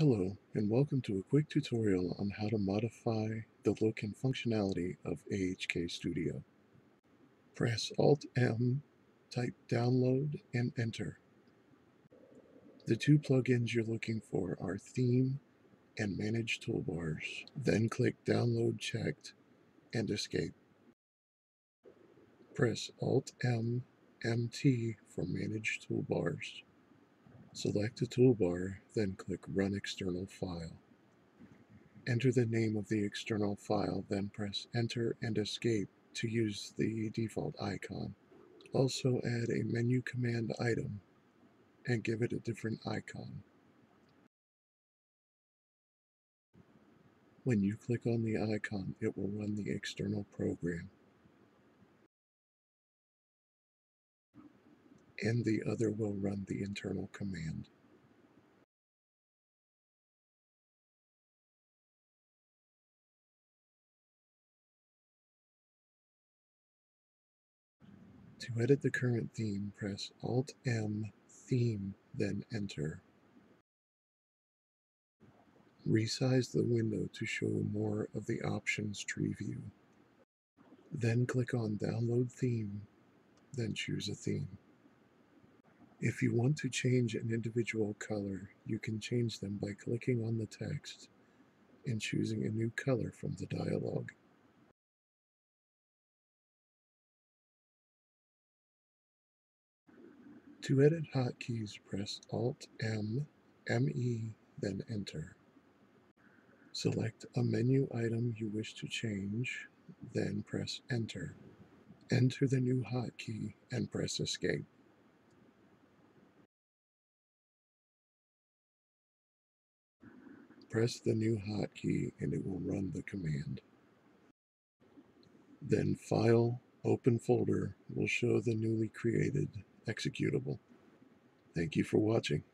Hello, and welcome to a quick tutorial on how to modify the look and functionality of AHK Studio. Press Alt-M, type Download, and Enter. The two plugins you're looking for are Theme and Manage Toolbars. Then click Download Checked and Escape. Press Alt-M, MT for Manage Toolbars. Select a toolbar, then click Run External File. Enter the name of the external file, then press Enter and Escape to use the default icon. Also add a menu command item and give it a different icon. When you click on the icon, it will run the external program. And the other will run the internal command. To edit the current theme, press Alt-M, Theme, then Enter. Resize the window to show more of the options tree view. Then click on Download Theme, then choose a theme. If you want to change an individual color, you can change them by clicking on the text and choosing a new color from the dialog. To edit hotkeys, press Alt-M, ME, then Enter. Select a menu item you wish to change, then press Enter. Enter the new hotkey and press Escape. Press the new hotkey and it will run the command. Then File, Open Folder will show the newly created executable. Thank you for watching.